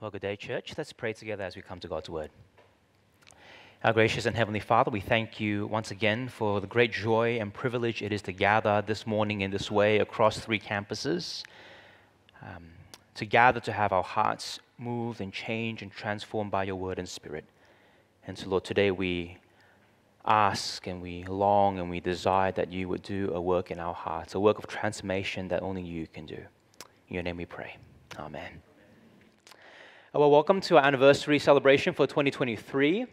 Well, good day, church. Let's pray together as we come to God's word. Our gracious and heavenly Father, we thank you once again for the great joy and privilege it is to gather this morning in this way across three campuses, um, to gather to have our hearts moved and changed and transformed by your word and spirit. And so, Lord, today we ask and we long and we desire that you would do a work in our hearts, a work of transformation that only you can do. In your name we pray. Amen. Well, welcome to our anniversary celebration for 2023.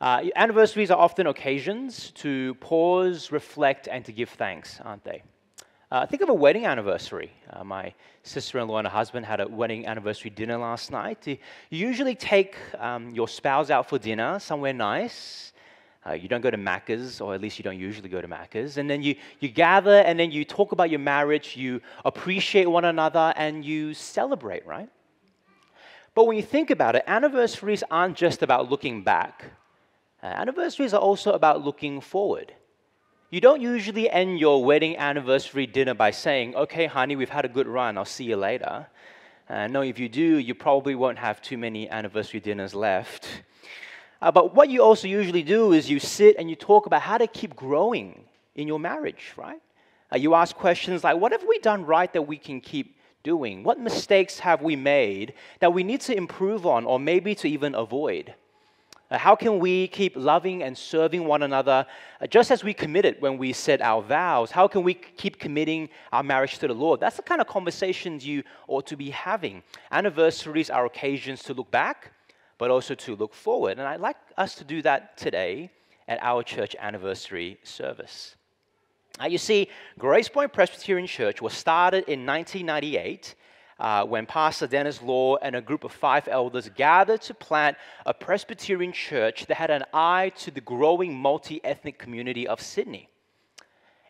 Uh, anniversaries are often occasions to pause, reflect, and to give thanks, aren't they? Uh, think of a wedding anniversary. Uh, my sister in law and her husband had a wedding anniversary dinner last night. You usually take um, your spouse out for dinner somewhere nice. Uh, you don't go to Macca's, or at least you don't usually go to Macca's. And then you, you gather and then you talk about your marriage, you appreciate one another, and you celebrate, right? But when you think about it, anniversaries aren't just about looking back, uh, anniversaries are also about looking forward. You don't usually end your wedding anniversary dinner by saying, okay, honey, we've had a good run, I'll see you later. Uh, no, if you do, you probably won't have too many anniversary dinners left. Uh, but what you also usually do is you sit and you talk about how to keep growing in your marriage, right? Uh, you ask questions like, what have we done right that we can keep doing? What mistakes have we made that we need to improve on or maybe to even avoid? Uh, how can we keep loving and serving one another uh, just as we committed when we said our vows? How can we keep committing our marriage to the Lord? That's the kind of conversations you ought to be having. Anniversaries are occasions to look back, but also to look forward. And I'd like us to do that today at our church anniversary service. Uh, you see, Grace Point Presbyterian Church was started in 1998 uh, when Pastor Dennis Law and a group of five elders gathered to plant a Presbyterian church that had an eye to the growing multi ethnic community of Sydney.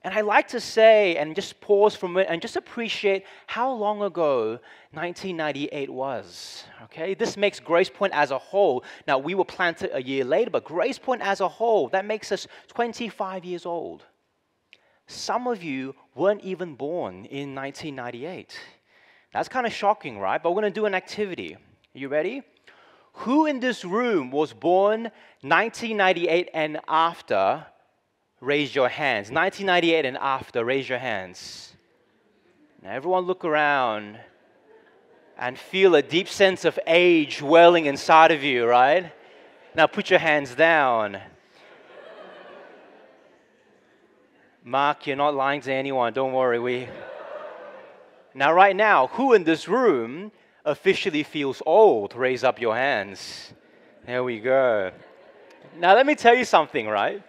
And I like to say and just pause for a minute and just appreciate how long ago 1998 was. Okay, this makes Grace Point as a whole. Now, we were planted a year later, but Grace Point as a whole, that makes us 25 years old. Some of you weren't even born in 1998. That's kind of shocking, right? But we're going to do an activity. Are you ready? Who in this room was born 1998 and after? Raise your hands. 1998 and after, raise your hands. Now, everyone look around and feel a deep sense of age welling inside of you, right? Now, put your hands down. Mark, you're not lying to anyone. Don't worry. We. Now, right now, who in this room officially feels old? Raise up your hands. There we go. Now, let me tell you something, right?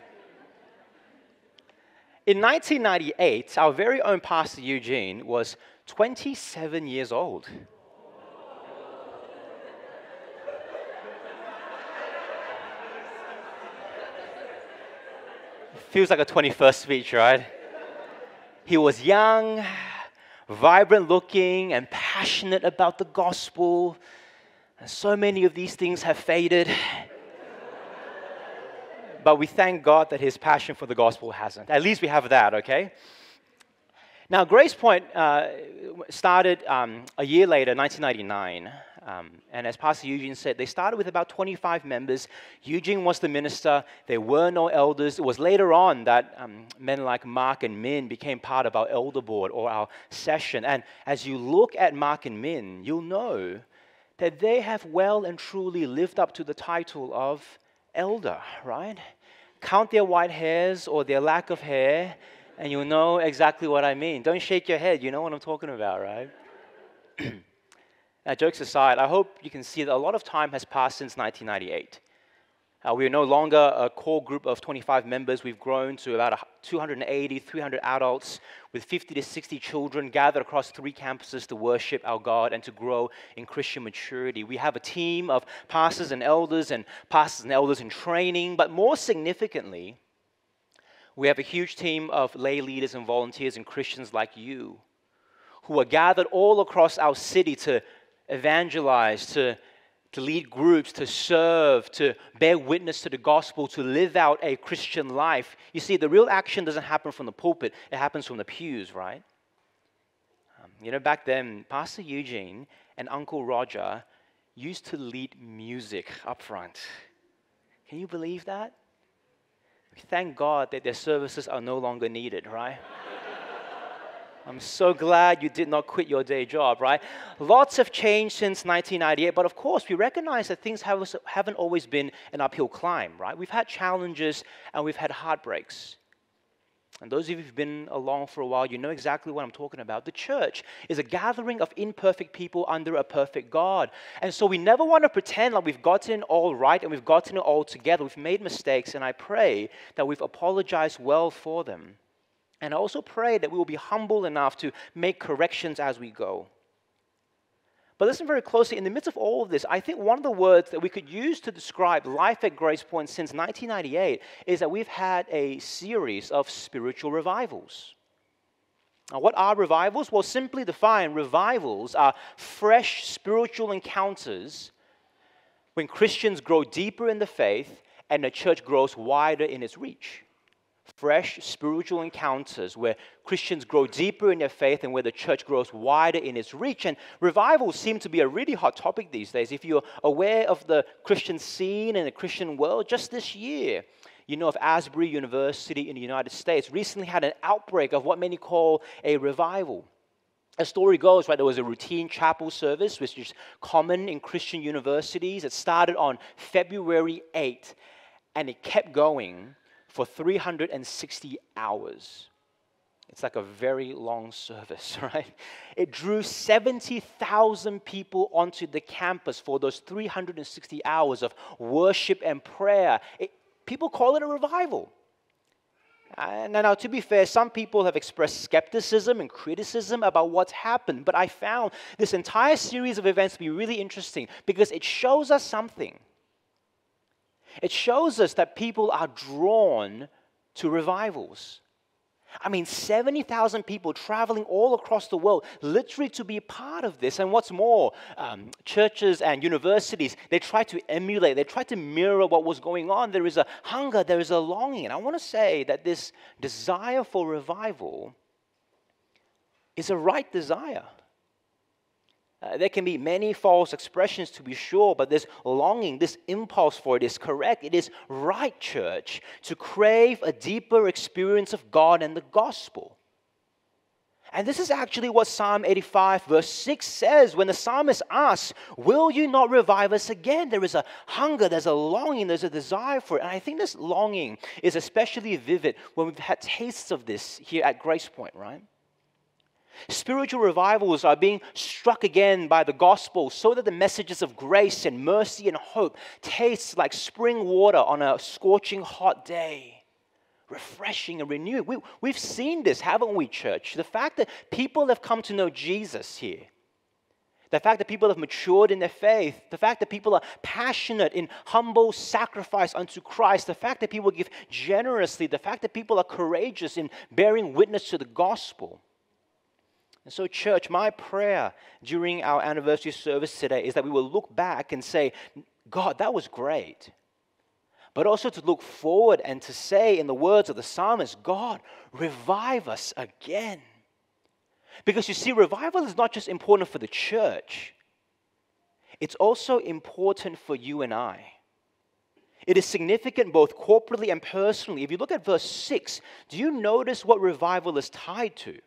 In 1998, our very own Pastor Eugene was 27 years old. Feels like a 21st speech, right? He was young, vibrant looking and passionate about the gospel. And so many of these things have faded. but we thank God that his passion for the gospel hasn't. At least we have that, okay? Now, Grace Point uh, started um, a year later, 1999. Um, and as Pastor Eugene said, they started with about 25 members. Eugene was the minister. There were no elders. It was later on that um, men like Mark and Min became part of our elder board or our session. And as you look at Mark and Min, you'll know that they have well and truly lived up to the title of elder, right? Count their white hairs or their lack of hair, and you'll know exactly what I mean. Don't shake your head. You know what I'm talking about, right? Now, jokes aside, I hope you can see that a lot of time has passed since 1998. Uh, we are no longer a core group of 25 members. We've grown to about 280, 300 adults with 50 to 60 children gathered across three campuses to worship our God and to grow in Christian maturity. We have a team of pastors and elders and pastors and elders in training, but more significantly, we have a huge team of lay leaders and volunteers and Christians like you who are gathered all across our city to evangelize, to, to lead groups, to serve, to bear witness to the gospel, to live out a Christian life. You see, the real action doesn't happen from the pulpit, it happens from the pews, right? Um, you know, back then, Pastor Eugene and Uncle Roger used to lead music up front. Can you believe that? Thank God that their services are no longer needed, right? I'm so glad you did not quit your day job, right? Lots have changed since 1998, but of course, we recognize that things have, haven't always been an uphill climb, right? We've had challenges and we've had heartbreaks. And those of you who've been along for a while, you know exactly what I'm talking about. The church is a gathering of imperfect people under a perfect God. And so we never want to pretend like we've gotten all right and we've gotten it all together. We've made mistakes, and I pray that we've apologized well for them. And I also pray that we will be humble enough to make corrections as we go. But listen very closely. In the midst of all of this, I think one of the words that we could use to describe life at Grace Point since 1998 is that we've had a series of spiritual revivals. Now, what are revivals? Well, simply defined, revivals are fresh spiritual encounters when Christians grow deeper in the faith and the church grows wider in its reach fresh spiritual encounters where Christians grow deeper in their faith and where the church grows wider in its reach. And revivals seem to be a really hot topic these days. If you're aware of the Christian scene and the Christian world, just this year, you know of Asbury University in the United States recently had an outbreak of what many call a revival. A story goes, right, there was a routine chapel service, which is common in Christian universities. It started on February 8th, and it kept going for 360 hours. It's like a very long service, right? It drew 70,000 people onto the campus for those 360 hours of worship and prayer. It, people call it a revival. Uh, and now, to be fair, some people have expressed skepticism and criticism about what's happened, but I found this entire series of events to be really interesting because it shows us something. It shows us that people are drawn to revivals. I mean, 70,000 people traveling all across the world, literally to be part of this. And what's more, um, churches and universities, they try to emulate, they try to mirror what was going on. There is a hunger, there is a longing. And I want to say that this desire for revival is a right desire. Uh, there can be many false expressions to be sure, but this longing, this impulse for it is correct. It is right, church, to crave a deeper experience of God and the gospel. And this is actually what Psalm 85, verse 6 says when the psalmist asks, Will you not revive us again? There is a hunger, there's a longing, there's a desire for it. And I think this longing is especially vivid when we've had tastes of this here at Grace Point, right? Spiritual revivals are being struck again by the gospel so that the messages of grace and mercy and hope taste like spring water on a scorching hot day. Refreshing and renewing. We, we've seen this, haven't we, church? The fact that people have come to know Jesus here, the fact that people have matured in their faith, the fact that people are passionate in humble sacrifice unto Christ, the fact that people give generously, the fact that people are courageous in bearing witness to the gospel. And so, church, my prayer during our anniversary service today is that we will look back and say, God, that was great. But also to look forward and to say, in the words of the psalmist, God, revive us again. Because you see, revival is not just important for the church, it's also important for you and I. It is significant both corporately and personally. If you look at verse 6, do you notice what revival is tied to?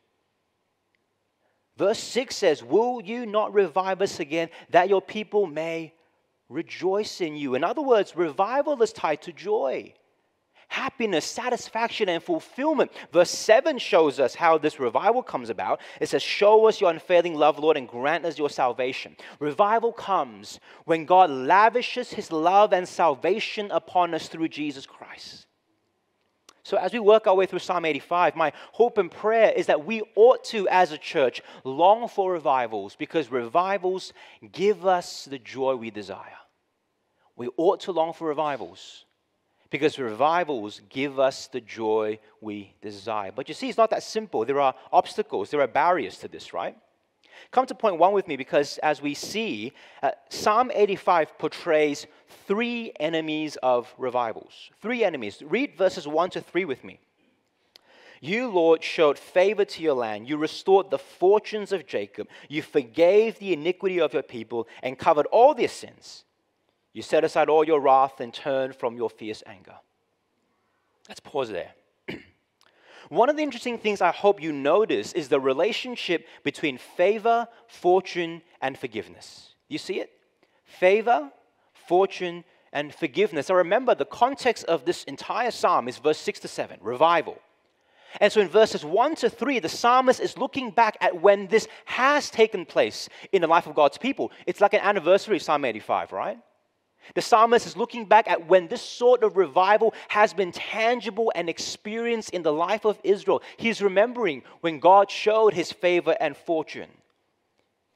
Verse 6 says, Will you not revive us again that your people may rejoice in you? In other words, revival is tied to joy, happiness, satisfaction, and fulfillment. Verse 7 shows us how this revival comes about. It says, Show us your unfailing love, Lord, and grant us your salvation. Revival comes when God lavishes his love and salvation upon us through Jesus Christ. So, as we work our way through Psalm 85, my hope and prayer is that we ought to, as a church, long for revivals because revivals give us the joy we desire. We ought to long for revivals because revivals give us the joy we desire. But you see, it's not that simple. There are obstacles, there are barriers to this, right? Come to point one with me because as we see, uh, Psalm 85 portrays three enemies of revivals. Three enemies. Read verses 1 to 3 with me. You, Lord, showed favor to your land. You restored the fortunes of Jacob. You forgave the iniquity of your people and covered all their sins. You set aside all your wrath and turned from your fierce anger. Let's pause there. One of the interesting things I hope you notice is the relationship between favor, fortune, and forgiveness. You see it? Favor, fortune, and forgiveness. Now remember, the context of this entire psalm is verse 6 to 7, revival. And so in verses 1 to 3, the psalmist is looking back at when this has taken place in the life of God's people. It's like an anniversary, Psalm 85, right? The psalmist is looking back at when this sort of revival has been tangible and experienced in the life of Israel. He's remembering when God showed his favor and fortune.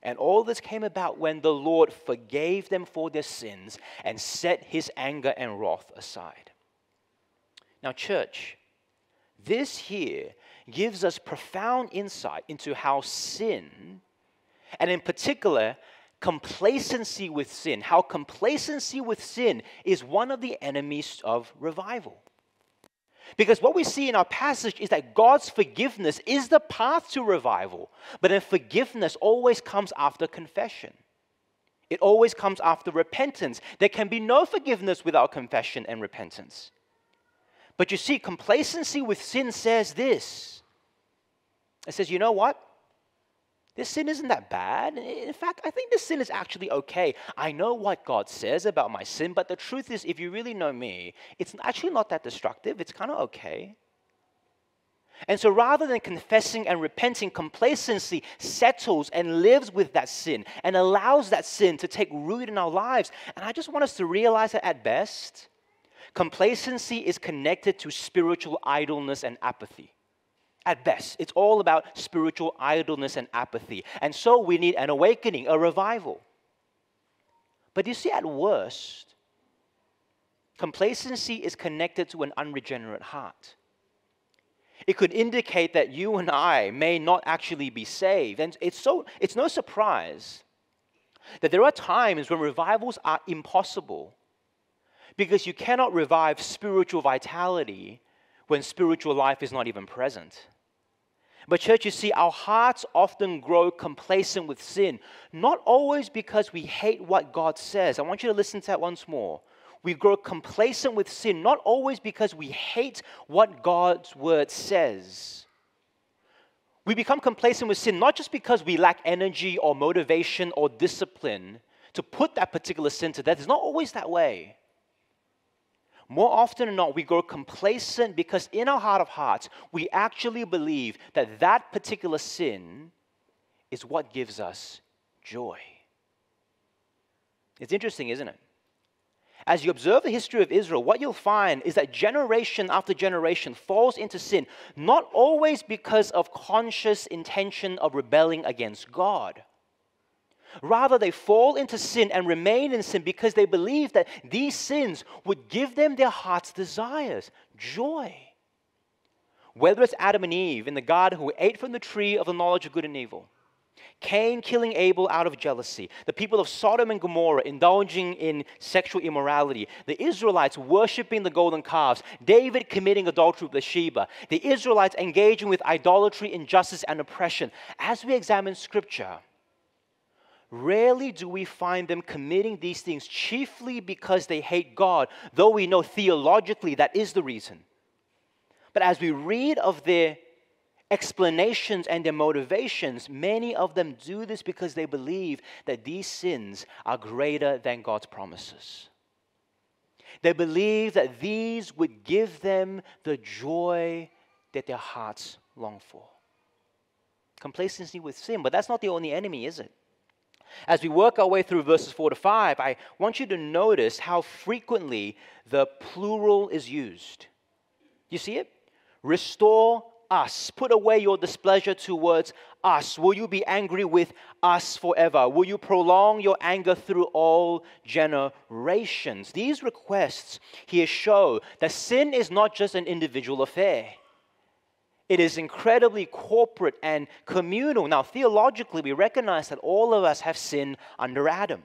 And all this came about when the Lord forgave them for their sins and set his anger and wrath aside. Now, church, this here gives us profound insight into how sin, and in particular, complacency with sin, how complacency with sin is one of the enemies of revival. Because what we see in our passage is that God's forgiveness is the path to revival, but then forgiveness always comes after confession. It always comes after repentance. There can be no forgiveness without confession and repentance. But you see, complacency with sin says this it says, you know what? This sin isn't that bad. In fact, I think this sin is actually okay. I know what God says about my sin, but the truth is, if you really know me, it's actually not that destructive. It's kind of okay. And so rather than confessing and repenting, complacency settles and lives with that sin and allows that sin to take root in our lives. And I just want us to realize that at best, complacency is connected to spiritual idleness and apathy. At best, it's all about spiritual idleness and apathy. And so we need an awakening, a revival. But you see, at worst, complacency is connected to an unregenerate heart. It could indicate that you and I may not actually be saved. And it's, so, it's no surprise that there are times when revivals are impossible because you cannot revive spiritual vitality when spiritual life is not even present. But, church, you see, our hearts often grow complacent with sin, not always because we hate what God says. I want you to listen to that once more. We grow complacent with sin, not always because we hate what God's word says. We become complacent with sin not just because we lack energy or motivation or discipline to put that particular sin to death. It's not always that way. More often than not, we grow complacent because in our heart of hearts, we actually believe that that particular sin is what gives us joy. It's interesting, isn't it? As you observe the history of Israel, what you'll find is that generation after generation falls into sin, not always because of conscious intention of rebelling against God Rather, they fall into sin and remain in sin because they believe that these sins would give them their heart's desires, joy. Whether it's Adam and Eve in the garden who ate from the tree of the knowledge of good and evil, Cain killing Abel out of jealousy, the people of Sodom and Gomorrah indulging in sexual immorality, the Israelites worshiping the golden calves, David committing adultery with Bathsheba, the Israelites engaging with idolatry, injustice, and oppression. As we examine scripture, Rarely do we find them committing these things chiefly because they hate God, though we know theologically that is the reason. But as we read of their explanations and their motivations, many of them do this because they believe that these sins are greater than God's promises. They believe that these would give them the joy that their hearts long for. Complacency with sin, but that's not the only enemy, is it? As we work our way through verses 4 to 5, I want you to notice how frequently the plural is used. You see it? Restore us. Put away your displeasure towards us. Will you be angry with us forever? Will you prolong your anger through all generations? These requests here show that sin is not just an individual affair. It is incredibly corporate and communal. Now, theologically, we recognize that all of us have sinned under Adam.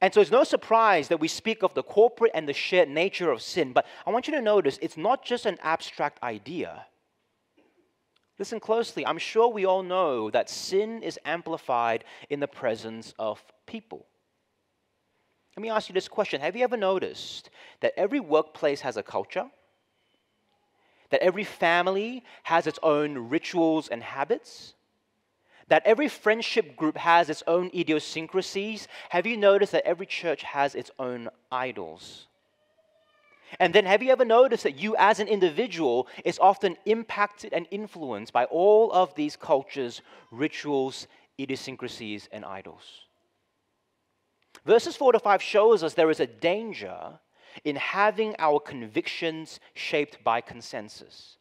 And so it's no surprise that we speak of the corporate and the shared nature of sin. But I want you to notice it's not just an abstract idea, Listen closely. I'm sure we all know that sin is amplified in the presence of people. Let me ask you this question Have you ever noticed that every workplace has a culture? That every family has its own rituals and habits? That every friendship group has its own idiosyncrasies? Have you noticed that every church has its own idols? And then have you ever noticed that you as an individual is often impacted and influenced by all of these cultures, rituals, idiosyncrasies, and idols? Verses 4 to 5 shows us there is a danger in having our convictions shaped by consensus.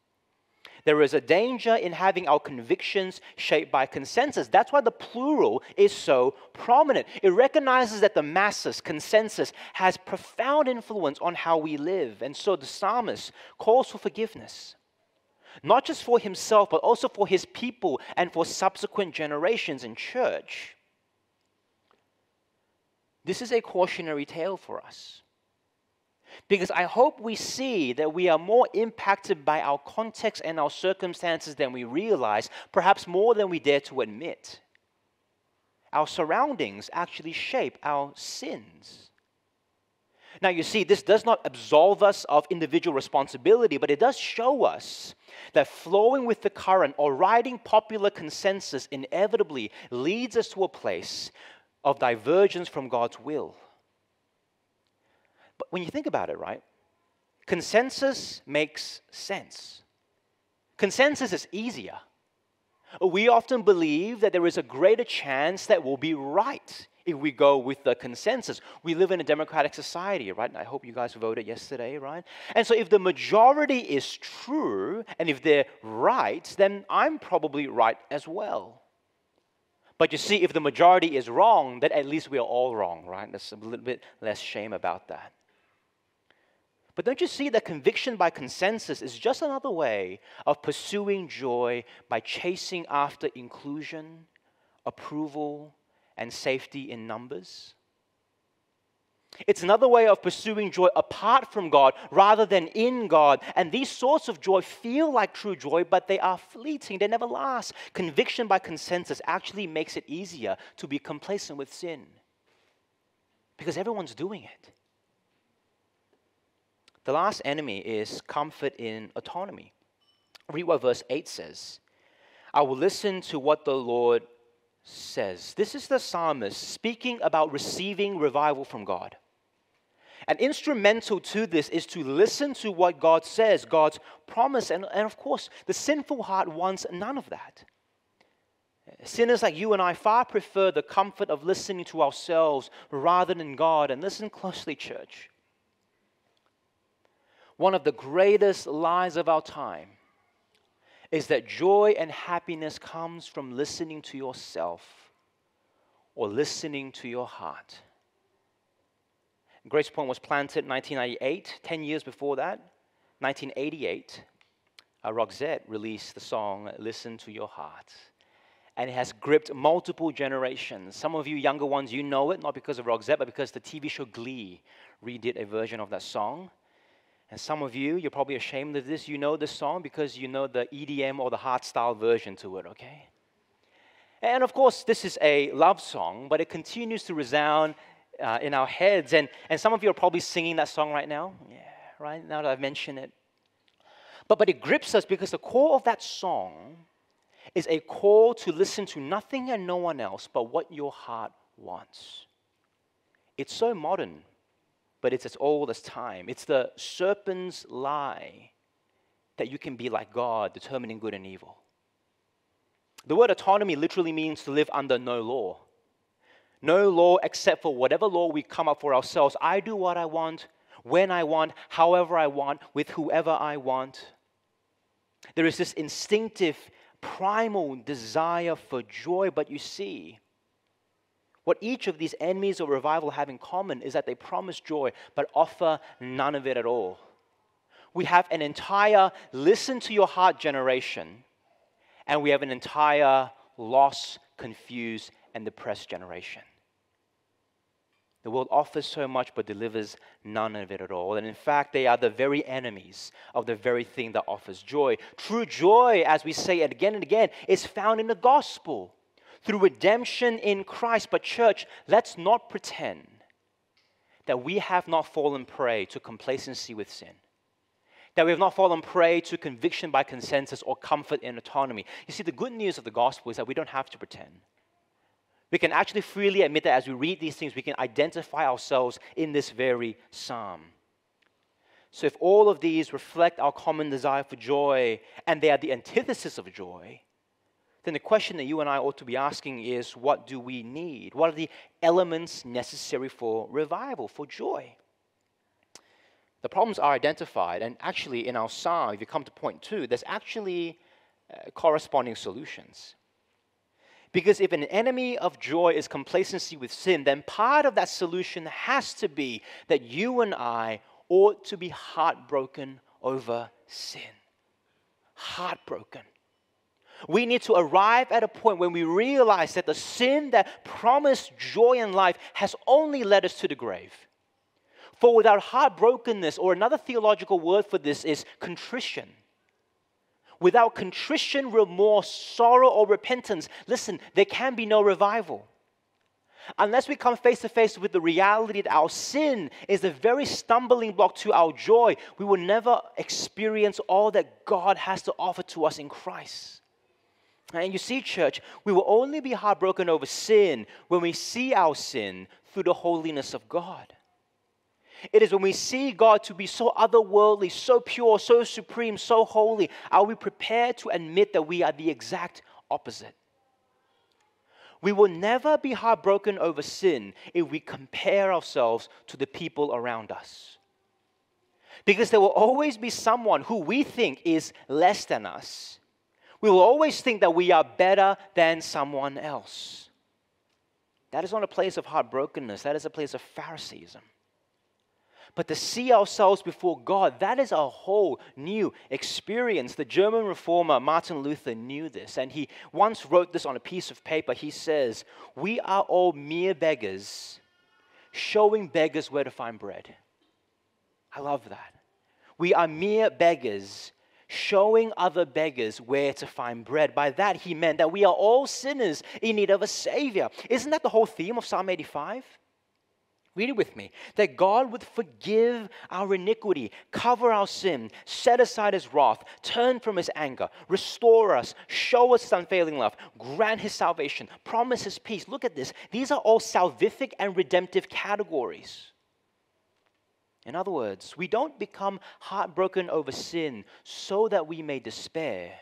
There is a danger in having our convictions shaped by consensus. That's why the plural is so prominent. It recognizes that the masses, consensus, has profound influence on how we live. And so the psalmist calls for forgiveness, not just for himself, but also for his people and for subsequent generations in church. This is a cautionary tale for us. Because I hope we see that we are more impacted by our context and our circumstances than we realize, perhaps more than we dare to admit. Our surroundings actually shape our sins. Now, you see, this does not absolve us of individual responsibility, but it does show us that flowing with the current or riding popular consensus inevitably leads us to a place of divergence from God's will. But when you think about it, right, consensus makes sense. Consensus is easier. We often believe that there is a greater chance that we'll be right if we go with the consensus. We live in a democratic society, right? I hope you guys voted yesterday, right? And so if the majority is true and if they're right, then I'm probably right as well. But you see, if the majority is wrong, then at least we are all wrong, right? There's a little bit less shame about that. But don't you see that conviction by consensus is just another way of pursuing joy by chasing after inclusion, approval, and safety in numbers? It's another way of pursuing joy apart from God rather than in God. And these sorts of joy feel like true joy, but they are fleeting, they never last. Conviction by consensus actually makes it easier to be complacent with sin because everyone's doing it. The last enemy is comfort in autonomy. Read what verse 8 says. I will listen to what the Lord says. This is the psalmist speaking about receiving revival from God. And instrumental to this is to listen to what God says, God's promise. And, and of course, the sinful heart wants none of that. Sinners like you and I far prefer the comfort of listening to ourselves rather than God. And listen closely, church one of the greatest lies of our time is that joy and happiness comes from listening to yourself or listening to your heart. Grace Point was planted in 1998. 10 years before that, 1988, uh, Roxette released the song Listen to Your Heart. And it has gripped multiple generations. Some of you younger ones, you know it, not because of Roxette, but because the TV show Glee redid a version of that song. And some of you, you're probably ashamed of this. You know this song because you know the EDM or the hardstyle version to it, okay? And of course, this is a love song, but it continues to resound uh, in our heads. And, and some of you are probably singing that song right now. Yeah, right? Now that I've mentioned it. But, but it grips us because the core of that song is a call to listen to nothing and no one else but what your heart wants. It's so modern but it's as old as time. It's the serpent's lie that you can be like God, determining good and evil. The word autonomy literally means to live under no law. No law except for whatever law we come up for ourselves. I do what I want, when I want, however I want, with whoever I want. There is this instinctive, primal desire for joy, but you see, what each of these enemies of revival have in common is that they promise joy but offer none of it at all. We have an entire listen to your heart generation, and we have an entire lost, confused, and depressed generation. The world offers so much but delivers none of it at all. And in fact, they are the very enemies of the very thing that offers joy. True joy, as we say it again and again, is found in the gospel through redemption in Christ. But, church, let's not pretend that we have not fallen prey to complacency with sin, that we have not fallen prey to conviction by consensus or comfort in autonomy. You see, the good news of the gospel is that we don't have to pretend. We can actually freely admit that as we read these things, we can identify ourselves in this very psalm. So, if all of these reflect our common desire for joy and they are the antithesis of joy, then the question that you and I ought to be asking is what do we need? What are the elements necessary for revival, for joy? The problems are identified, and actually, in our psalm, if you come to point two, there's actually uh, corresponding solutions. Because if an enemy of joy is complacency with sin, then part of that solution has to be that you and I ought to be heartbroken over sin. Heartbroken. We need to arrive at a point when we realize that the sin that promised joy in life has only led us to the grave. For without heartbrokenness, or another theological word for this is contrition, without contrition, remorse, sorrow, or repentance, listen, there can be no revival. Unless we come face to face with the reality that our sin is the very stumbling block to our joy, we will never experience all that God has to offer to us in Christ. And you see, church, we will only be heartbroken over sin when we see our sin through the holiness of God. It is when we see God to be so otherworldly, so pure, so supreme, so holy, are we prepared to admit that we are the exact opposite? We will never be heartbroken over sin if we compare ourselves to the people around us. Because there will always be someone who we think is less than us. We will always think that we are better than someone else. That is not a place of heartbrokenness, that is a place of Phariseeism. But to see ourselves before God, that is a whole new experience. The German reformer Martin Luther knew this, and he once wrote this on a piece of paper. He says, We are all mere beggars, showing beggars where to find bread. I love that. We are mere beggars, showing other beggars where to find bread. By that, he meant that we are all sinners in need of a Savior. Isn't that the whole theme of Psalm 85? Read it with me. That God would forgive our iniquity, cover our sin, set aside his wrath, turn from his anger, restore us, show us his unfailing love, grant his salvation, promise his peace. Look at this. These are all salvific and redemptive categories. In other words, we don't become heartbroken over sin so that we may despair.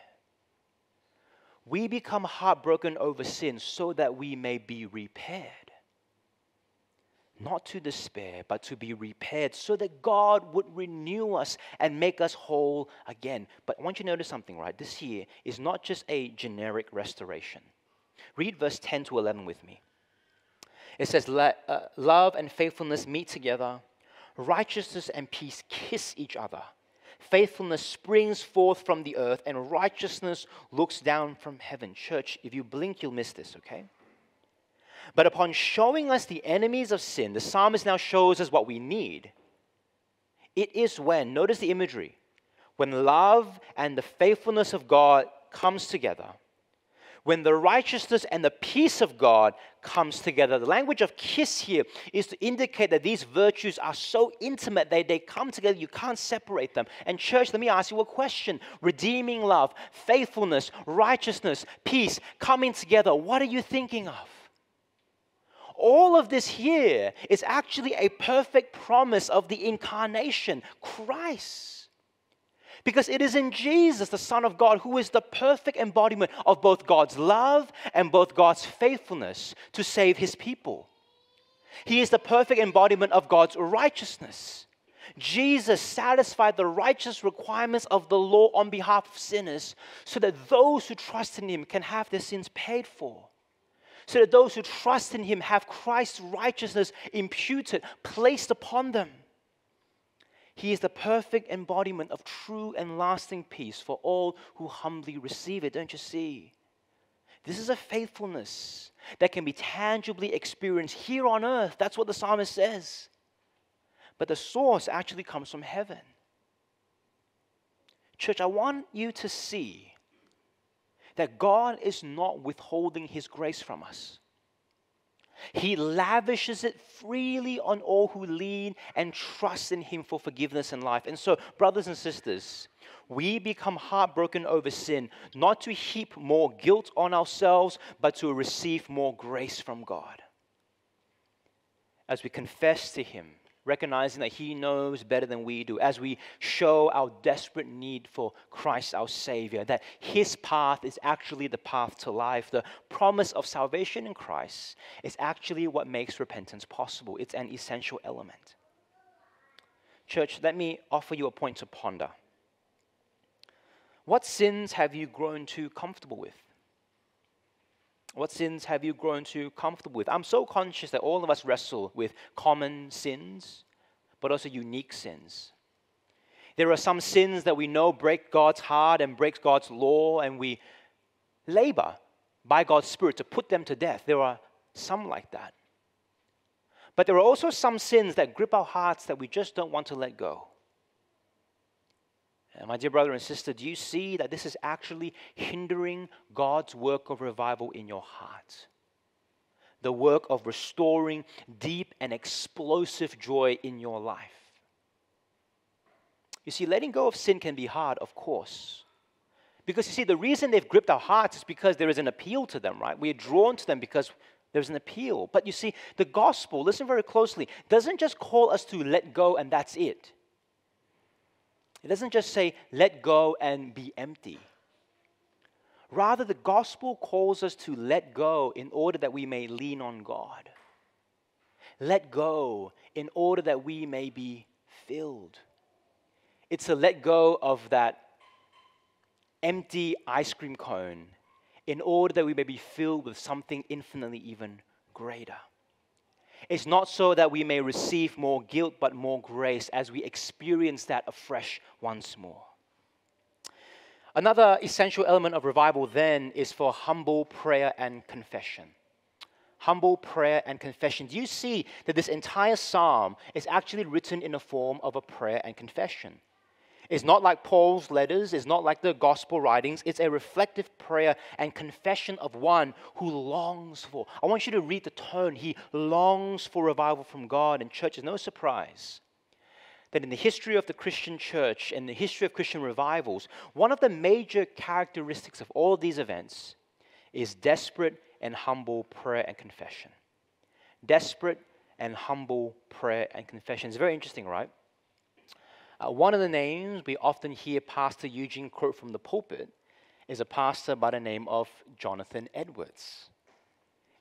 We become heartbroken over sin so that we may be repaired not to despair, but to be repaired, so that God would renew us and make us whole again. But I want you to notice something, right? This here is not just a generic restoration. Read verse 10 to 11 with me. It says, uh, Love and faithfulness meet together, righteousness and peace kiss each other. Faithfulness springs forth from the earth, and righteousness looks down from heaven. Church, if you blink, you'll miss this, okay? But upon showing us the enemies of sin, the psalmist now shows us what we need. It is when, notice the imagery, when love and the faithfulness of God comes together, when the righteousness and the peace of God comes together. The language of kiss here is to indicate that these virtues are so intimate that they come together, you can't separate them. And, church, let me ask you a question redeeming love, faithfulness, righteousness, peace coming together. What are you thinking of? all of this here is actually a perfect promise of the incarnation, Christ. Because it is in Jesus, the Son of God, who is the perfect embodiment of both God's love and both God's faithfulness to save his people. He is the perfect embodiment of God's righteousness. Jesus satisfied the righteous requirements of the law on behalf of sinners so that those who trust in him can have their sins paid for so that those who trust in him have Christ's righteousness imputed, placed upon them. He is the perfect embodiment of true and lasting peace for all who humbly receive it. Don't you see? This is a faithfulness that can be tangibly experienced here on earth. That's what the psalmist says. But the source actually comes from heaven. Church, I want you to see that God is not withholding his grace from us. He lavishes it freely on all who lean and trust in Him for forgiveness and life. And so, brothers and sisters, we become heartbroken over sin, not to heap more guilt on ourselves, but to receive more grace from God. As we confess to Him, recognizing that He knows better than we do, as we show our desperate need for Christ, our Savior, that His path is actually the path to life. The promise of salvation in Christ is actually what makes repentance possible, it's an essential element. Church, let me offer you a point to ponder. What sins have you grown too comfortable with? What sins have you grown too comfortable with? I'm so conscious that all of us wrestle with common sins, but also unique sins. There are some sins that we know break God's heart and break God's law, and we labor by God's Spirit to put them to death. There are some like that. But there are also some sins that grip our hearts that we just don't want to let go. And my dear brother and sister, do you see that this is actually hindering God's work of revival in your heart? The work of restoring deep and explosive joy in your life. You see, letting go of sin can be hard, of course. Because you see, the reason they've gripped our hearts is because there is an appeal to them, right? We are drawn to them because there's an appeal. But you see, the gospel, listen very closely, doesn't just call us to let go and that's it. It doesn't just say, let go and be empty. Rather, the gospel calls us to let go in order that we may lean on God. Let go in order that we may be filled. It's a let go of that empty ice cream cone in order that we may be filled with something infinitely even greater. It's not so that we may receive more guilt, but more grace as we experience that afresh once more. Another essential element of revival then is for humble prayer and confession. Humble prayer and confession. Do you see that this entire psalm is actually written in the form of a prayer and confession? It's not like Paul's letters, it's not like the gospel writings. It's a reflective prayer and confession of one who longs for. I want you to read the tone. He longs for revival from God. And, church, is no surprise that in the history of the Christian church and the history of Christian revivals, one of the major characteristics of all of these events is desperate and humble prayer and confession. Desperate and humble prayer and confession. It's very interesting, right? Uh, one of the names we often hear Pastor Eugene quote from the pulpit is a pastor by the name of Jonathan Edwards.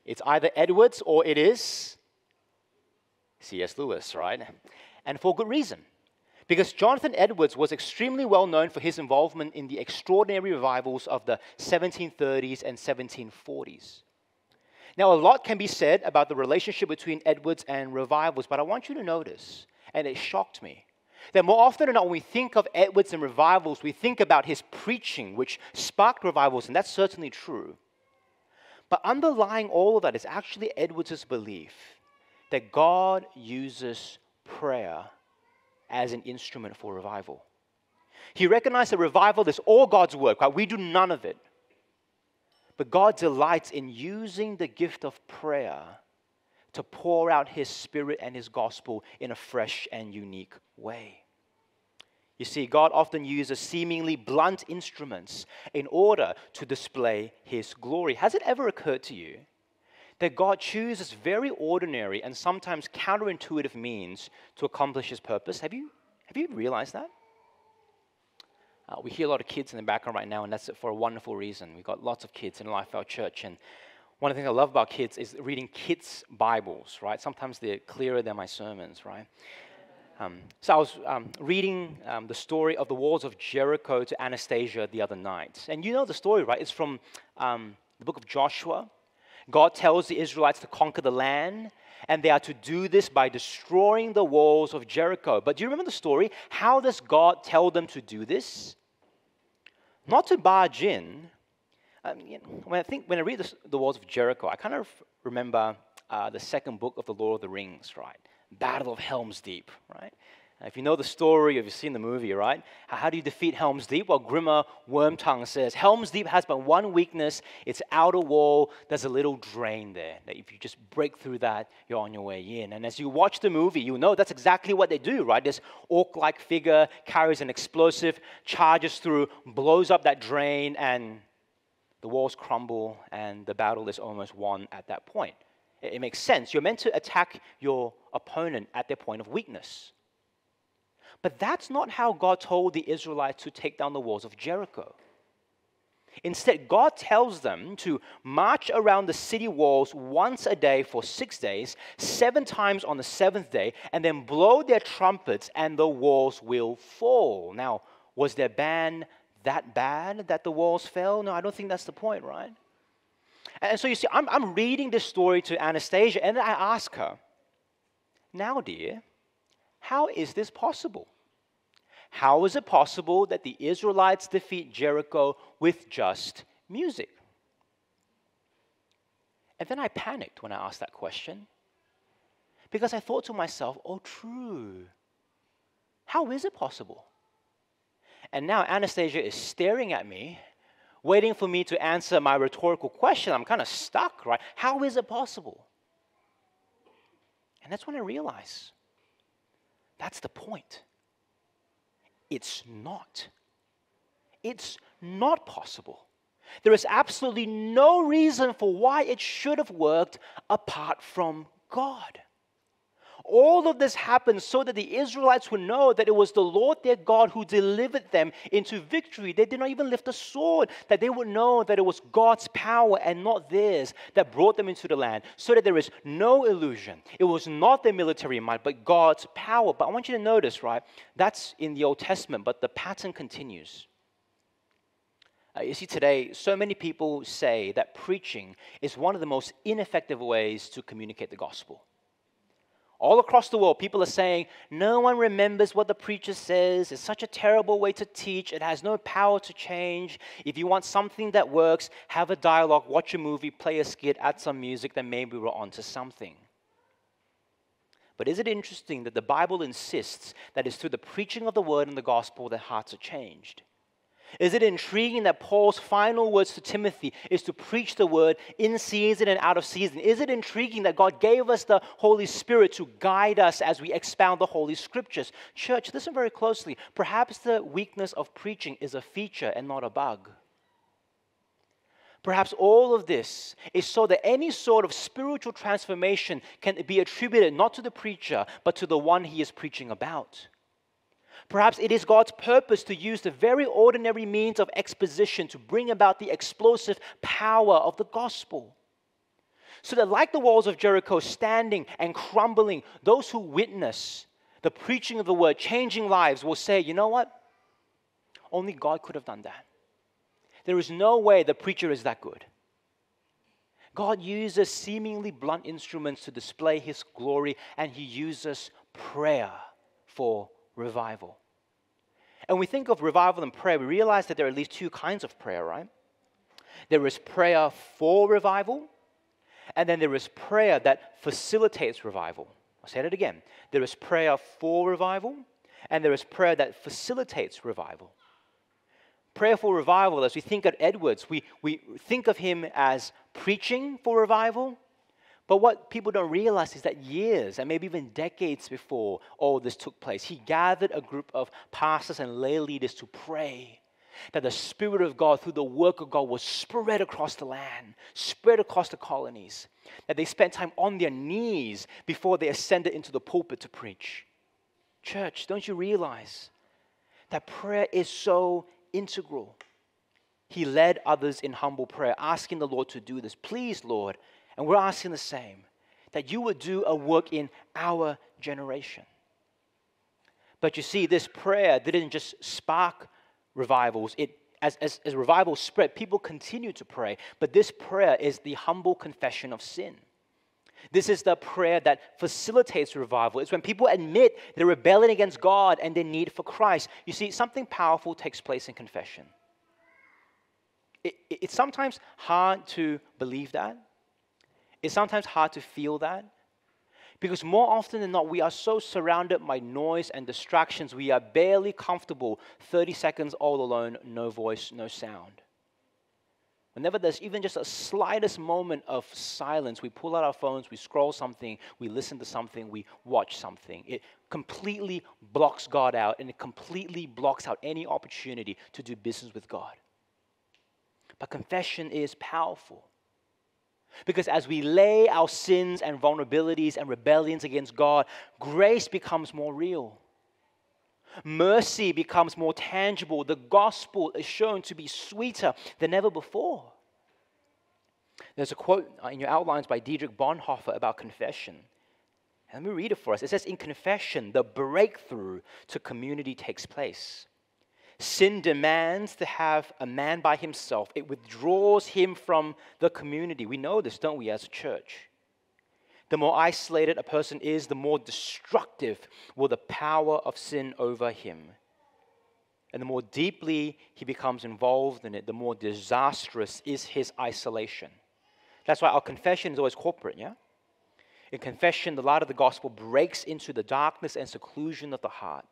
It's either Edwards or it is C.S. Lewis, right? And for good reason. Because Jonathan Edwards was extremely well known for his involvement in the extraordinary revivals of the 1730s and 1740s. Now, a lot can be said about the relationship between Edwards and revivals, but I want you to notice, and it shocked me, that more often than not, when we think of Edwards and revivals, we think about his preaching, which sparked revivals, and that's certainly true. But underlying all of that is actually Edwards' belief that God uses prayer as an instrument for revival. He recognized that revival is all God's work, right? We do none of it. But God delights in using the gift of prayer to pour out his spirit and his gospel in a fresh and unique way. You see, God often uses seemingly blunt instruments in order to display his glory. Has it ever occurred to you that God chooses very ordinary and sometimes counterintuitive means to accomplish his purpose? Have you, have you realized that? Uh, we hear a lot of kids in the background right now, and that's for a wonderful reason. We've got lots of kids in Life Out Church, and one of the things I love about kids is reading kids' Bibles, right? Sometimes they're clearer than my sermons, right? Um, so I was um, reading um, the story of the walls of Jericho to Anastasia the other night. And you know the story, right? It's from um, the book of Joshua. God tells the Israelites to conquer the land, and they are to do this by destroying the walls of Jericho. But do you remember the story? How does God tell them to do this? Not to barge in, um, you know, when I think when I read this, the walls of Jericho, I kind of remember uh, the second book of the Lord of the Rings, right? Battle of Helm's Deep, right? If you know the story, if you've seen the movie, right? How do you defeat Helm's Deep? Well, Grima Wormtongue says Helm's Deep has but one weakness its outer wall. There's a little drain there. That if you just break through that, you're on your way in. And as you watch the movie, you know that's exactly what they do, right? This orc like figure carries an explosive, charges through, blows up that drain, and the walls crumble, and the battle is almost won at that point. It makes sense. You're meant to attack your opponent at their point of weakness. But that's not how God told the Israelites to take down the walls of Jericho. Instead, God tells them to march around the city walls once a day for six days, seven times on the seventh day, and then blow their trumpets, and the walls will fall. Now, was their ban that bad that the walls fell? No, I don't think that's the point, right? And so you see, I'm, I'm reading this story to Anastasia, and I ask her, Now, dear, how is this possible? How is it possible that the Israelites defeat Jericho with just music? And then I panicked when I asked that question because I thought to myself, oh, true. How is it possible? And now Anastasia is staring at me, waiting for me to answer my rhetorical question. I'm kind of stuck, right? How is it possible? And that's when I realize that's the point. It's not. It's not possible. There is absolutely no reason for why it should have worked apart from God. All of this happened so that the Israelites would know that it was the Lord their God who delivered them into victory. They did not even lift a sword, that they would know that it was God's power and not theirs that brought them into the land, so that there is no illusion. It was not their military might, but God's power. But I want you to notice, right? That's in the Old Testament, but the pattern continues. Uh, you see, today, so many people say that preaching is one of the most ineffective ways to communicate the gospel. All across the world, people are saying, No one remembers what the preacher says. It's such a terrible way to teach. It has no power to change. If you want something that works, have a dialogue, watch a movie, play a skit, add some music, then maybe we're on to something. But is it interesting that the Bible insists that it's through the preaching of the word and the gospel that hearts are changed? Is it intriguing that Paul's final words to Timothy is to preach the word in season and out of season? Is it intriguing that God gave us the Holy Spirit to guide us as we expound the Holy Scriptures? Church, listen very closely. Perhaps the weakness of preaching is a feature and not a bug. Perhaps all of this is so that any sort of spiritual transformation can be attributed not to the preacher, but to the one he is preaching about. Perhaps it is God's purpose to use the very ordinary means of exposition to bring about the explosive power of the gospel. So that, like the walls of Jericho standing and crumbling, those who witness the preaching of the word, changing lives, will say, you know what? Only God could have done that. There is no way the preacher is that good. God uses seemingly blunt instruments to display his glory, and he uses prayer for revival. And we think of revival and prayer, we realize that there are at least two kinds of prayer, right? There is prayer for revival, and then there is prayer that facilitates revival. I'll say that again. There is prayer for revival, and there is prayer that facilitates revival. Prayer for revival, as we think of Edwards, we, we think of him as preaching for revival, but what people don't realize is that years and maybe even decades before all this took place, he gathered a group of pastors and lay leaders to pray that the Spirit of God, through the work of God, was spread across the land, spread across the colonies. That they spent time on their knees before they ascended into the pulpit to preach. Church, don't you realize that prayer is so integral? He led others in humble prayer, asking the Lord to do this. Please, Lord, and we're asking the same that you would do a work in our generation. But you see, this prayer didn't just spark revivals. It, as, as, as revival spread, people continue to pray. But this prayer is the humble confession of sin. This is the prayer that facilitates revival. It's when people admit their rebellion against God and their need for Christ. You see, something powerful takes place in confession. It, it, it's sometimes hard to believe that. It's sometimes hard to feel that. Because more often than not, we are so surrounded by noise and distractions, we are barely comfortable 30 seconds all alone, no voice, no sound. Whenever there's even just a slightest moment of silence, we pull out our phones, we scroll something, we listen to something, we watch something. It completely blocks God out and it completely blocks out any opportunity to do business with God. But confession is powerful. Because as we lay our sins and vulnerabilities and rebellions against God, grace becomes more real. Mercy becomes more tangible. The gospel is shown to be sweeter than ever before. There's a quote in your outlines by Dietrich Bonhoeffer about confession. Let me read it for us. It says, In confession, the breakthrough to community takes place. Sin demands to have a man by himself, it withdraws him from the community. We know this, don't we, as a church? The more isolated a person is, the more destructive will the power of sin over him. And the more deeply he becomes involved in it, the more disastrous is his isolation. That's why our confession is always corporate, yeah? In confession, the light of the gospel breaks into the darkness and seclusion of the heart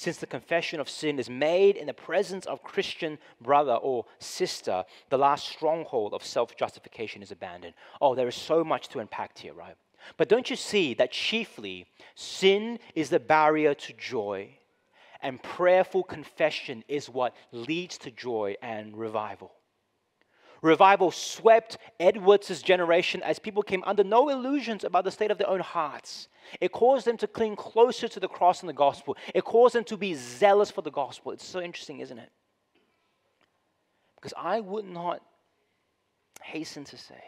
since the confession of sin is made in the presence of Christian brother or sister, the last stronghold of self justification is abandoned. Oh, there is so much to unpack here, right? But don't you see that chiefly sin is the barrier to joy, and prayerful confession is what leads to joy and revival? Revival swept Edwards' generation as people came under no illusions about the state of their own hearts. It caused them to cling closer to the cross and the gospel. It caused them to be zealous for the gospel. It's so interesting, isn't it? Because I would not hasten to say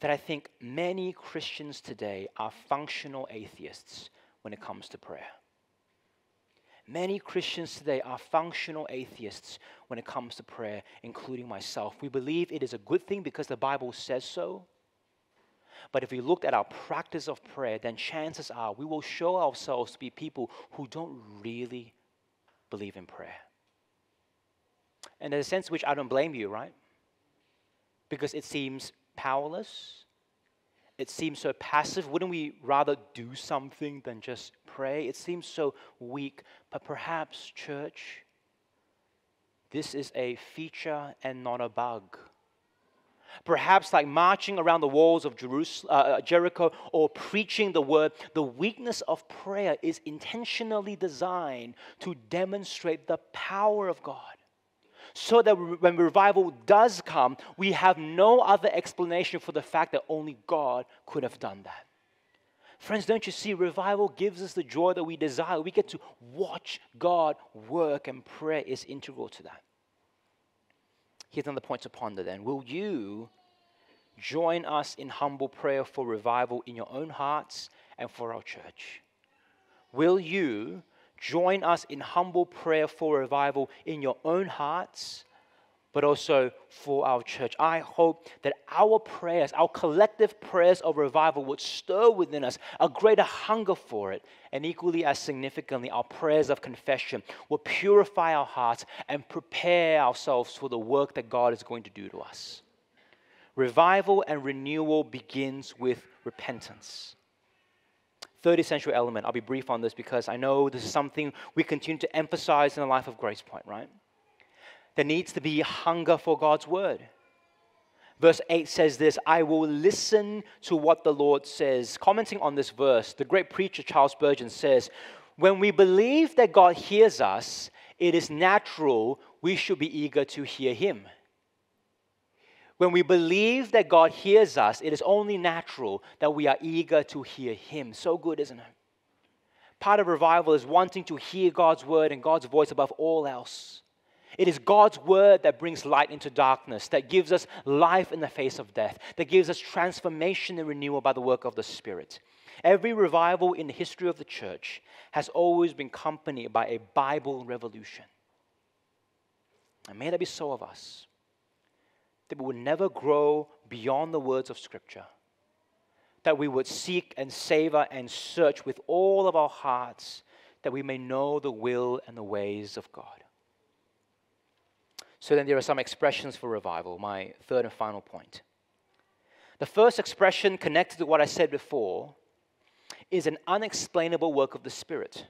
that I think many Christians today are functional atheists when it comes to prayer. Many Christians today are functional atheists when it comes to prayer, including myself. We believe it is a good thing because the Bible says so. But if we looked at our practice of prayer, then chances are we will show ourselves to be people who don't really believe in prayer. And in a sense which I don't blame you, right? Because it seems powerless. It seems so passive. Wouldn't we rather do something than just pray? It seems so weak. But perhaps, church, this is a feature and not a bug. Perhaps, like marching around the walls of uh, uh, Jericho or preaching the word, the weakness of prayer is intentionally designed to demonstrate the power of God. So that when revival does come, we have no other explanation for the fact that only God could have done that. Friends, don't you see? Revival gives us the joy that we desire. We get to watch God work, and prayer is integral to that. Here's another point to ponder then. Will you join us in humble prayer for revival in your own hearts and for our church? Will you join us in humble prayer for revival in your own hearts but also for our church. I hope that our prayers, our collective prayers of revival, would stir within us a greater hunger for it. And equally as significantly, our prayers of confession will purify our hearts and prepare ourselves for the work that God is going to do to us. Revival and renewal begins with repentance. Third essential element, I'll be brief on this because I know this is something we continue to emphasize in the life of GracePoint, right? There needs to be hunger for God's word. Verse 8 says this I will listen to what the Lord says. Commenting on this verse, the great preacher Charles Spurgeon says, When we believe that God hears us, it is natural we should be eager to hear Him. When we believe that God hears us, it is only natural that we are eager to hear Him. So good, isn't it? Part of revival is wanting to hear God's word and God's voice above all else. It is God's word that brings light into darkness, that gives us life in the face of death, that gives us transformation and renewal by the work of the Spirit. Every revival in the history of the church has always been accompanied by a Bible revolution. And may that be so of us, that we would never grow beyond the words of Scripture, that we would seek and savor and search with all of our hearts, that we may know the will and the ways of God. So then there are some expressions for revival, my third and final point. The first expression, connected to what I said before, is an unexplainable work of the Spirit.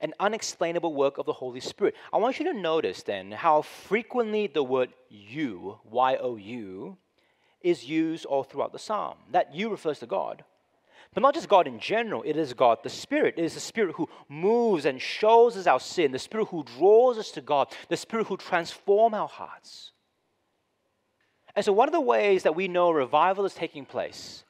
An unexplainable work of the Holy Spirit. I want you to notice then how frequently the word you, Y O U, is used all throughout the psalm. That you refers to God. But not just God in general, it is God the Spirit. It is the Spirit who moves and shows us our sin, the Spirit who draws us to God, the Spirit who transforms our hearts. And so, one of the ways that we know revival is taking place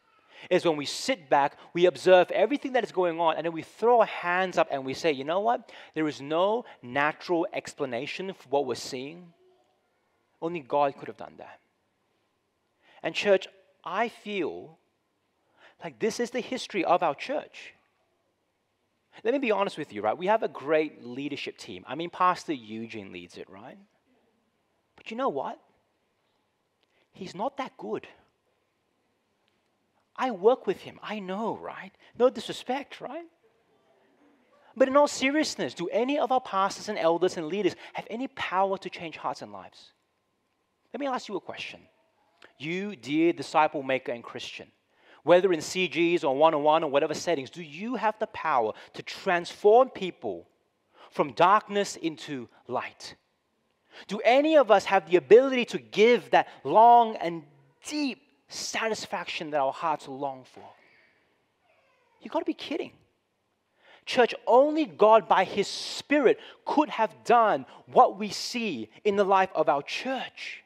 is when we sit back, we observe everything that is going on, and then we throw our hands up and we say, you know what? There is no natural explanation for what we're seeing. Only God could have done that. And, church, I feel like this is the history of our church. Let me be honest with you, right? We have a great leadership team. I mean, Pastor Eugene leads it, right? But you know what? He's not that good. I work with him. I know, right? No disrespect, right? But in all seriousness, do any of our pastors and elders and leaders have any power to change hearts and lives? Let me ask you a question. You, dear disciple maker and Christian, whether in CGs or one on one or whatever settings, do you have the power to transform people from darkness into light? Do any of us have the ability to give that long and deep satisfaction that our hearts long for? You got to be kidding. Church, only God by His Spirit could have done what we see in the life of our church.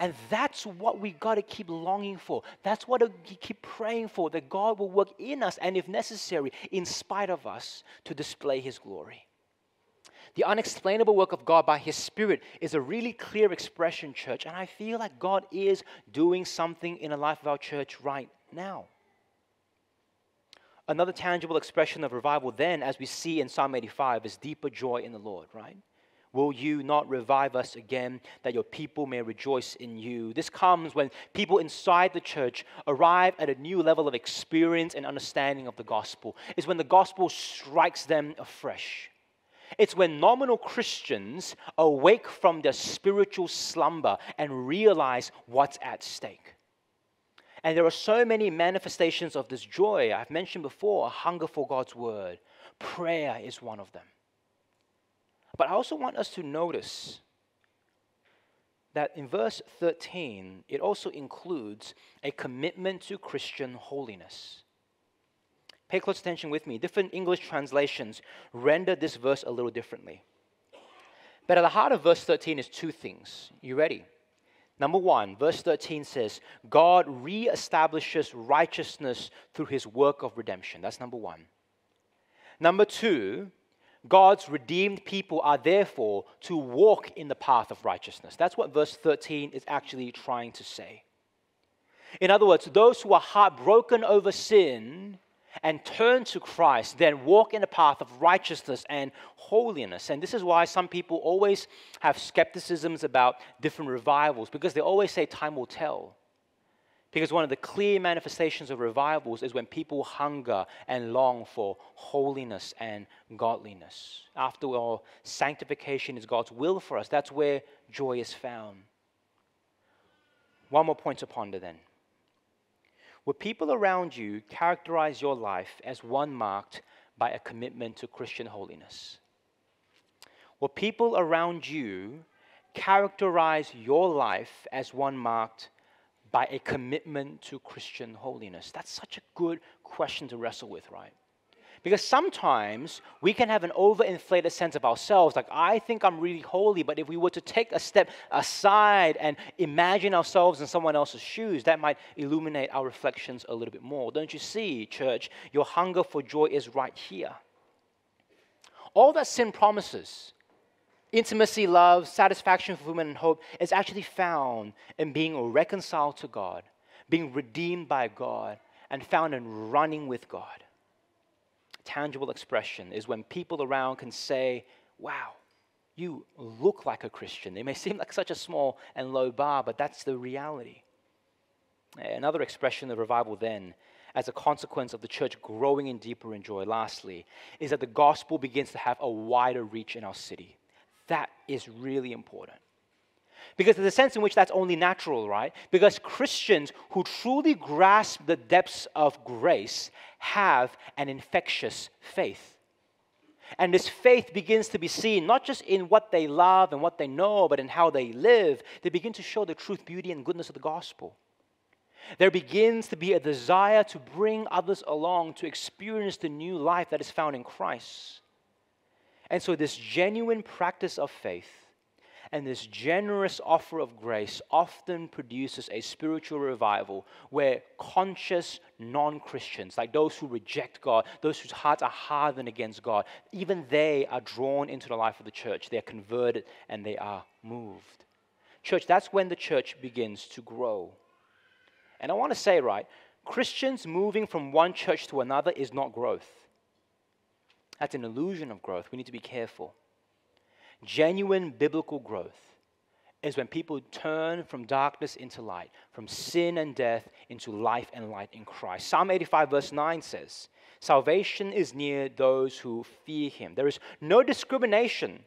And that's what we got to keep longing for. That's what we keep praying for that God will work in us and, if necessary, in spite of us to display His glory. The unexplainable work of God by His Spirit is a really clear expression, church, and I feel like God is doing something in the life of our church right now. Another tangible expression of revival, then, as we see in Psalm 85, is deeper joy in the Lord, right? Will you not revive us again that your people may rejoice in you? This comes when people inside the church arrive at a new level of experience and understanding of the gospel. It's when the gospel strikes them afresh. It's when nominal Christians awake from their spiritual slumber and realize what's at stake. And there are so many manifestations of this joy. I've mentioned before a hunger for God's word. Prayer is one of them. But I also want us to notice that in verse 13, it also includes a commitment to Christian holiness. Pay close attention with me. Different English translations render this verse a little differently. But at the heart of verse 13 is two things. You ready? Number one, verse 13 says, God reestablishes righteousness through his work of redemption. That's number one. Number two, God's redeemed people are therefore to walk in the path of righteousness. That's what verse 13 is actually trying to say. In other words, those who are heartbroken over sin and turn to Christ, then walk in the path of righteousness and holiness. And this is why some people always have skepticisms about different revivals, because they always say time will tell. Because one of the clear manifestations of revivals is when people hunger and long for holiness and godliness. After all, sanctification is God's will for us. That's where joy is found. One more point to ponder then. Would people around you characterize your life as one marked by a commitment to Christian holiness? Will people around you characterize your life as one marked by a commitment to Christian holiness? That's such a good question to wrestle with, right? Because sometimes we can have an overinflated sense of ourselves, like, I think I'm really holy, but if we were to take a step aside and imagine ourselves in someone else's shoes, that might illuminate our reflections a little bit more. Don't you see, church? Your hunger for joy is right here. All that sin promises, intimacy, love, satisfaction, fulfillment, and hope, is actually found in being reconciled to God, being redeemed by God, and found in running with God tangible expression is when people around can say, Wow, you look like a Christian. It may seem like such a small and low bar, but that's the reality. Another expression of revival, then, as a consequence of the church growing in deeper in joy, lastly, is that the gospel begins to have a wider reach in our city. That is really important. Because there's a sense in which that's only natural, right? Because Christians who truly grasp the depths of grace have an infectious faith. And this faith begins to be seen not just in what they love and what they know, but in how they live. They begin to show the truth, beauty, and goodness of the gospel. There begins to be a desire to bring others along to experience the new life that is found in Christ. And so, this genuine practice of faith and this generous offer of grace often produces a spiritual revival where conscious non Christians, like those who reject God, those whose hearts are hardened against God, even they are drawn into the life of the church. They are converted and they are moved. Church, that's when the church begins to grow. And I want to say, right, Christians moving from one church to another is not growth. That's an illusion of growth. We need to be careful. Genuine biblical growth is when people turn from darkness into light, from sin and death into life and light in Christ. Psalm 85, verse 9 says, Salvation is near those who fear him. There is no discrimination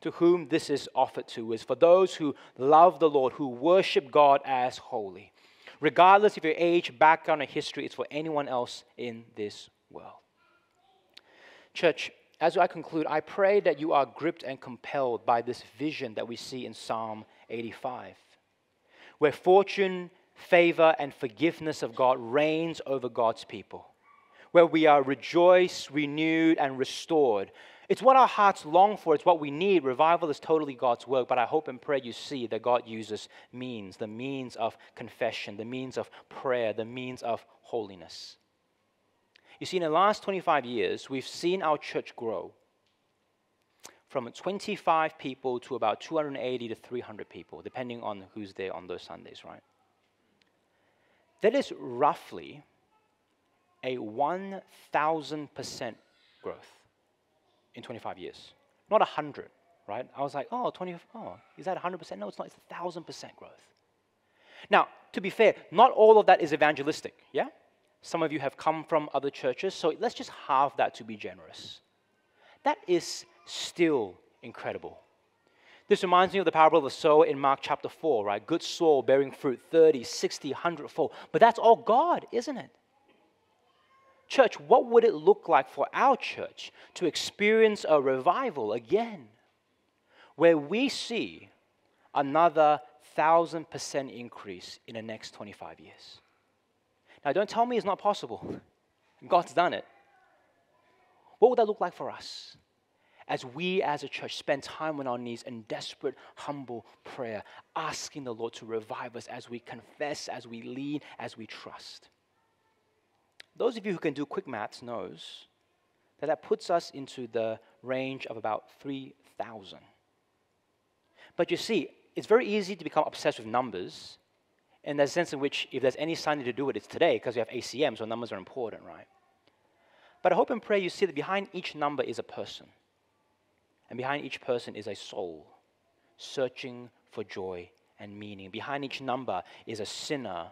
to whom this is offered to, is for those who love the Lord, who worship God as holy. Regardless of your age, background, or history, it's for anyone else in this world. Church, as I conclude, I pray that you are gripped and compelled by this vision that we see in Psalm 85, where fortune, favor, and forgiveness of God reigns over God's people, where we are rejoiced, renewed, and restored. It's what our hearts long for, it's what we need. Revival is totally God's work, but I hope and pray you see that God uses means the means of confession, the means of prayer, the means of holiness. You see, in the last 25 years, we've seen our church grow from 25 people to about 280 to 300 people, depending on who's there on those Sundays, right? That is roughly a 1,000% growth in 25 years. Not 100, right? I was like, oh, 20, oh, is that 100%? No, it's not. It's 1,000% growth. Now, to be fair, not all of that is evangelistic, yeah? Some of you have come from other churches, so let's just halve that to be generous. That is still incredible. This reminds me of the parable of the sower in Mark chapter 4, right? Good soil bearing fruit 30, 60, 100 fold. But that's all God, isn't it? Church, what would it look like for our church to experience a revival again where we see another thousand percent increase in the next 25 years? Now, don't tell me it's not possible. God's done it. What would that look like for us? As we as a church spend time on our knees in desperate, humble prayer, asking the Lord to revive us as we confess, as we lean, as we trust. Those of you who can do quick maths knows that that puts us into the range of about 3,000. But you see, it's very easy to become obsessed with numbers in the sense in which if there's any Sunday to do it, it's today because we have ACM, so numbers are important, right? But I hope and pray you see that behind each number is a person. And behind each person is a soul searching for joy and meaning. Behind each number is a sinner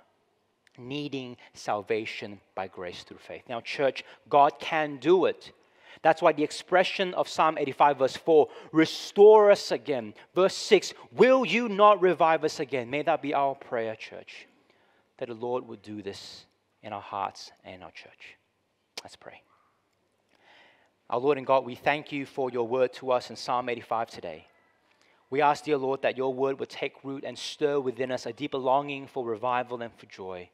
needing salvation by grace through faith. Now, church, God can do it. That's why the expression of Psalm 85, verse 4, restore us again. Verse 6, will you not revive us again? May that be our prayer, church, that the Lord would do this in our hearts and our church. Let's pray. Our Lord and God, we thank you for your word to us in Psalm 85 today. We ask, dear Lord, that your word would take root and stir within us a deeper longing for revival and for joy,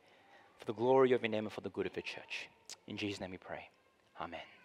for the glory of your name and for the good of your church. In Jesus' name we pray. Amen.